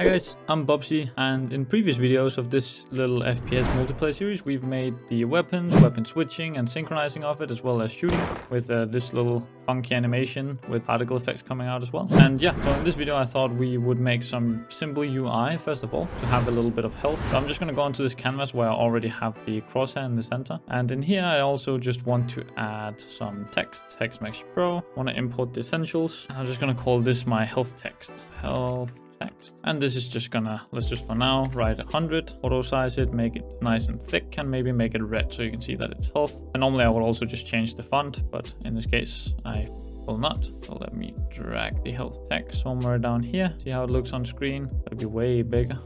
Hi guys, I'm Bobsi, and in previous videos of this little FPS multiplayer series, we've made the weapons, weapon switching and synchronizing of it, as well as shooting with uh, this little funky animation with particle effects coming out as well. And yeah, so in this video I thought we would make some simple UI first of all, to have a little bit of health. So I'm just gonna go onto this canvas where I already have the crosshair in the center. And in here I also just want to add some text, text mesh pro, want to import the essentials. I'm just gonna call this my health text, health text. And this is just gonna, let's just for now write 100, auto size it, make it nice and thick, and maybe make it red so you can see that it's health. And normally I would also just change the font, but in this case I will not. So let me drag the health text somewhere down here. See how it looks on screen? It'll be way bigger.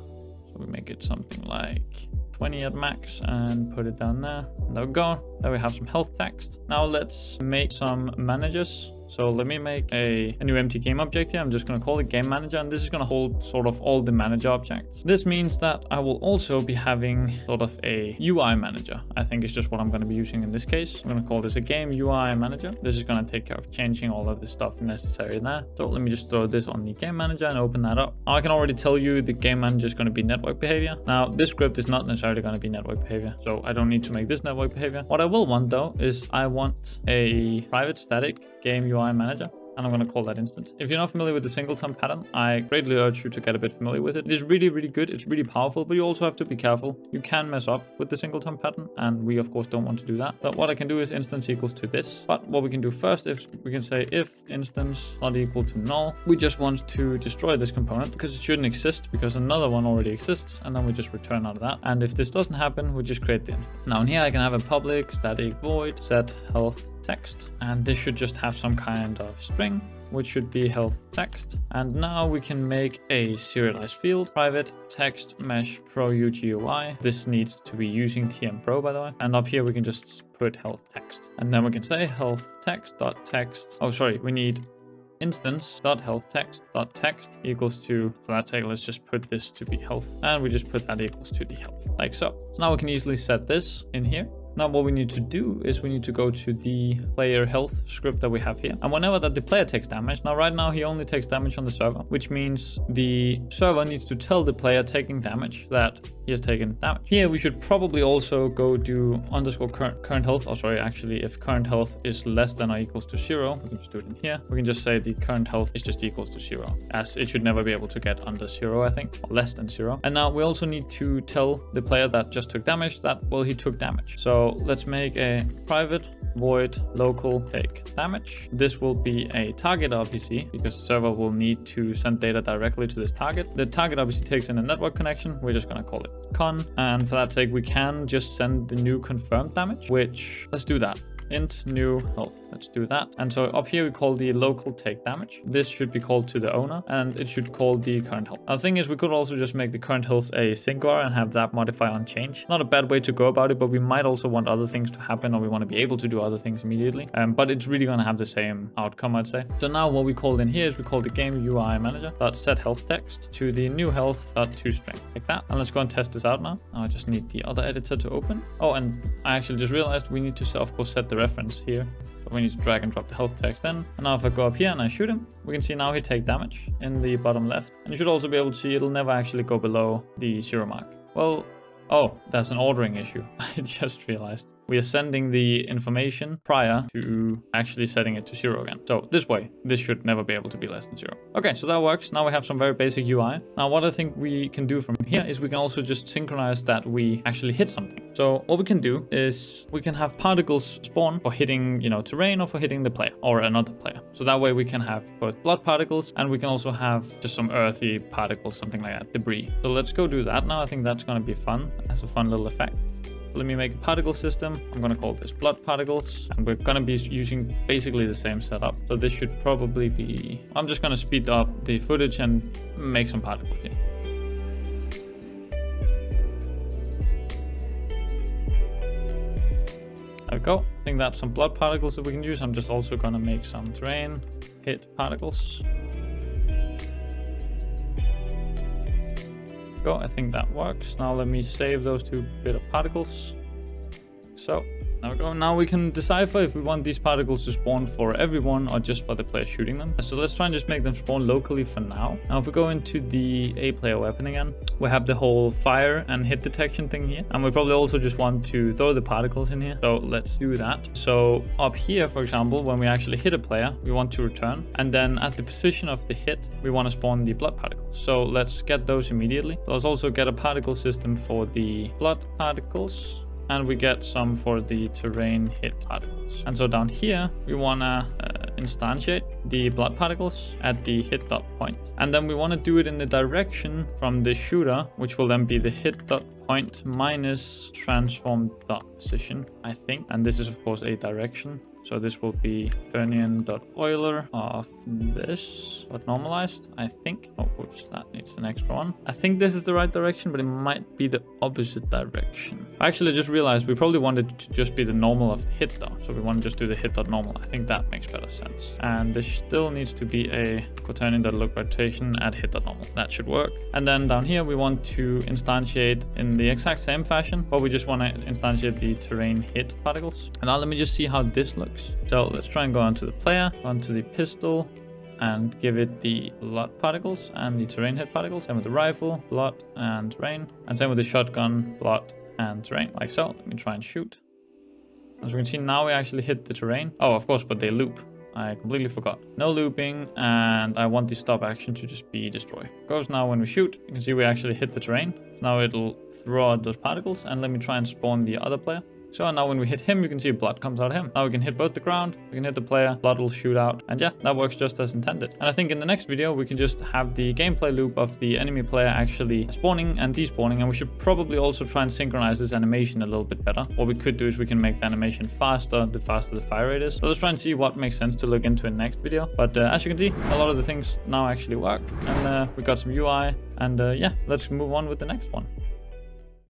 So we make it something like 20 at max and put it down there. There we go. There we have some health text. Now let's make some managers. So let me make a, a, new empty game object here. I'm just going to call it game manager and this is going to hold sort of all the manager objects. This means that I will also be having sort of a UI manager. I think it's just what I'm going to be using in this case. I'm going to call this a game UI manager. This is going to take care of changing all of the stuff necessary there. So let me just throw this on the game manager and open that up. Now I can already tell you the game manager is going to be network behavior. Now this script is not necessarily going to be network behavior. So I don't need to make this network behavior. What I will want though is I want a private static game UI manager and I'm going to call that instance. If you're not familiar with the singleton pattern, I greatly urge you to get a bit familiar with it. It is really, really good. It's really powerful, but you also have to be careful. You can mess up with the singleton pattern, and we of course don't want to do that. But what I can do is instance equals to this. But what we can do first is we can say if instance not equal to null, we just want to destroy this component because it shouldn't exist because another one already exists, and then we just return out of that. And if this doesn't happen, we just create the instance. Now in here I can have a public static void set health text and this should just have some kind of string which should be health text. And now we can make a serialized field, private text mesh pro UGUI. This needs to be using TM Pro by the way. And up here we can just put health text. And then we can say health text dot text. Oh, sorry, we need instance dot health text dot text equals to for that sake let's just put this to be health and we just put that equals to the health like so so now we can easily set this in here now what we need to do is we need to go to the player health script that we have here. And whenever that the player takes damage, now right now he only takes damage on the server, which means the server needs to tell the player taking damage that he has taken damage. Here we should probably also go do underscore current, current health. Oh, sorry, actually, if current health is less than or equals to zero, we can just do it in here. We can just say the current health is just equals to zero, as it should never be able to get under zero, I think, less than zero. And now we also need to tell the player that just took damage that, well, he took damage. So let's make a private void local take damage. This will be a target RPC because the server will need to send data directly to this target. The target RPC takes in a network connection. We're just going to call it con. And for that sake, we can just send the new confirmed damage, which let's do that int new health. Let's do that. And so up here we call the local take damage. This should be called to the owner and it should call the current health. Now the thing is we could also just make the current health a sync var and have that modify on change. Not a bad way to go about it, but we might also want other things to happen or we want to be able to do other things immediately. Um, but it's really going to have the same outcome, I'd say. So now what we call in here is we call the game UI manager that set health text to the new health dot to string like that. And let's go and test this out now. now. I just need the other editor to open. Oh, and I actually just realized we need to, of course, set the reference here we need to drag and drop the health text in. And now if I go up here and I shoot him, we can see now he take damage in the bottom left. And you should also be able to see it'll never actually go below the zero mark. Well, oh, that's an ordering issue. I just realized we are sending the information prior to actually setting it to zero again. So this way, this should never be able to be less than zero. Okay, so that works. Now we have some very basic UI. Now what I think we can do from here is we can also just synchronize that we actually hit something. So what we can do is we can have particles spawn for hitting, you know, terrain or for hitting the player or another player. So that way we can have both blood particles and we can also have just some earthy particles, something like that, debris. So let's go do that now. I think that's going to be fun. That's a fun little effect. Let me make a particle system. I'm going to call this blood particles. And we're going to be using basically the same setup. So this should probably be... I'm just going to speed up the footage and make some particles here. There we go. I think that's some blood particles that we can use. I'm just also going to make some terrain hit particles. Go. I think that works. Now let me save those two bit of particles. So There we. Now we can decipher if we want these particles to spawn for everyone or just for the player shooting them. So let's try and just make them spawn locally for now. Now if we go into the A player weapon again, we have the whole fire and hit detection thing here. And we probably also just want to throw the particles in here. So let's do that. So up here, for example, when we actually hit a player, we want to return. And then at the position of the hit, we want to spawn the blood particles. So let's get those immediately. Let's also get a particle system for the blood particles and we get some for the terrain hit particles. And so down here, we want to uh, instantiate the blood particles at the hit dot point. And then we want to do it in the direction from the shooter, which will then be the hit dot point minus transform dot position, I think. And this is of course a direction. So this will be Euler of this, but normalized, I think. Oh, oops, that needs an extra one. I think this is the right direction, but it might be the opposite direction. I actually just realized we probably wanted to just be the normal of the hit though. So we want to just do the hit dot normal. I think that makes better sense. And this still needs to be a quaternion dot look rotation at hit dot normal. That should work. And then down here, we want to instantiate in the exact same fashion, but we just want to instantiate the terrain hit particles. And now let me just see how this looks. So let's try and go onto the player, onto the pistol, and give it the blood particles and the terrain hit particles. Same with the rifle, blood and terrain. And same with the shotgun, blood and terrain, like so. Let me try and shoot. As we can see now we actually hit the terrain. Oh, of course, but they loop. I completely forgot. No looping, and I want the stop action to just be destroy. Goes now when we shoot. You can see we actually hit the terrain. Now it'll throw out those particles, and let me try and spawn the other player. So now when we hit him, you can see blood comes out of him. Now we can hit both the ground, we can hit the player, blood will shoot out. And yeah, that works just as intended. And I think in the next video, we can just have the gameplay loop of the enemy player actually spawning and despawning. And we should probably also try and synchronize this animation a little bit better. What we could do is we can make the animation faster, the faster the fire rate is. So let's try and see what makes sense to look into in next video. But uh, as you can see, a lot of the things now actually work. And uh, we got some UI. And uh, yeah, let's move on with the next one.